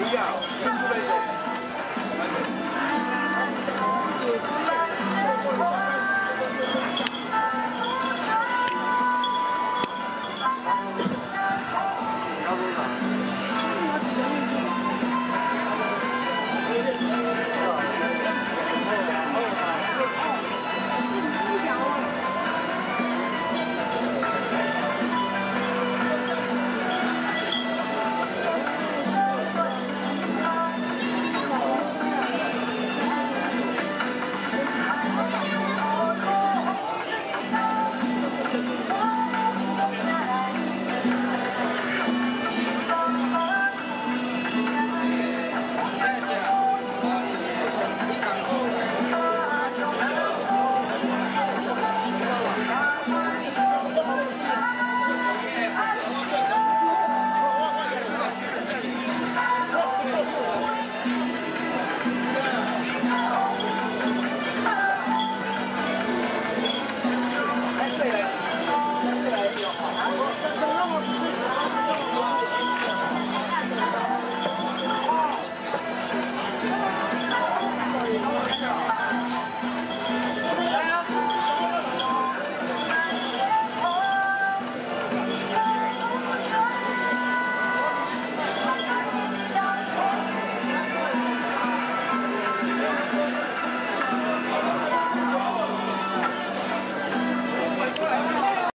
Aí, ó.